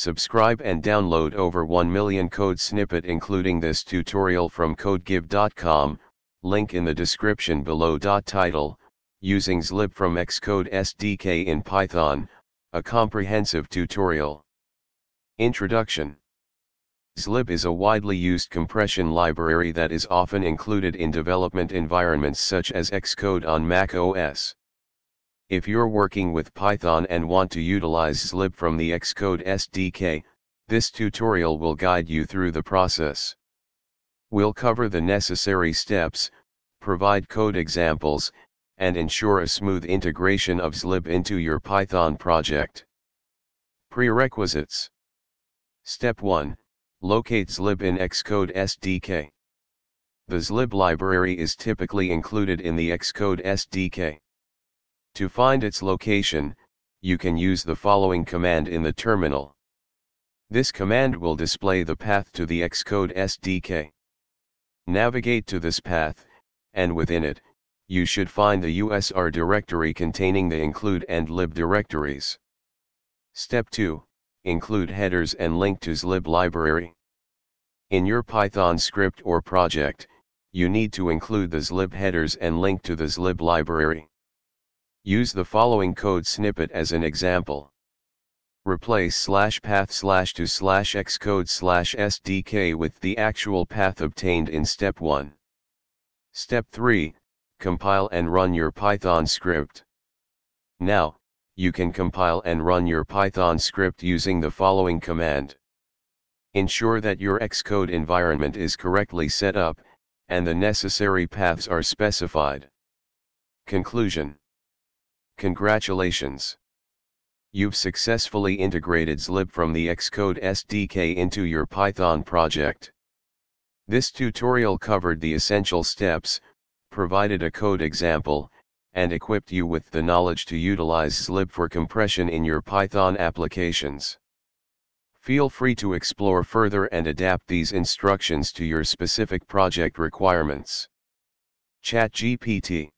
Subscribe and download over 1 million code snippet including this tutorial from codegive.com, link in the description below. Title, Using Zlib from Xcode SDK in Python, a comprehensive tutorial. Introduction Zlib is a widely used compression library that is often included in development environments such as Xcode on Mac OS. If you're working with Python and want to utilize Zlib from the Xcode SDK, this tutorial will guide you through the process. We'll cover the necessary steps, provide code examples, and ensure a smooth integration of Zlib into your Python project. Prerequisites Step 1 Locate Zlib in Xcode SDK. The Zlib library is typically included in the Xcode SDK. To find its location, you can use the following command in the terminal. This command will display the path to the Xcode SDK. Navigate to this path, and within it, you should find the USR directory containing the include and lib directories. Step 2, include headers and link to zlib library. In your Python script or project, you need to include the zlib headers and link to the zlib library. Use the following code snippet as an example. Replace slash path slash to slash xcode slash sdk with the actual path obtained in step 1. Step 3, compile and run your Python script. Now, you can compile and run your Python script using the following command. Ensure that your Xcode environment is correctly set up, and the necessary paths are specified. Conclusion Congratulations! You've successfully integrated Zlib from the Xcode SDK into your Python project. This tutorial covered the essential steps, provided a code example, and equipped you with the knowledge to utilize Zlib for compression in your Python applications. Feel free to explore further and adapt these instructions to your specific project requirements. ChatGPT